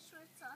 说着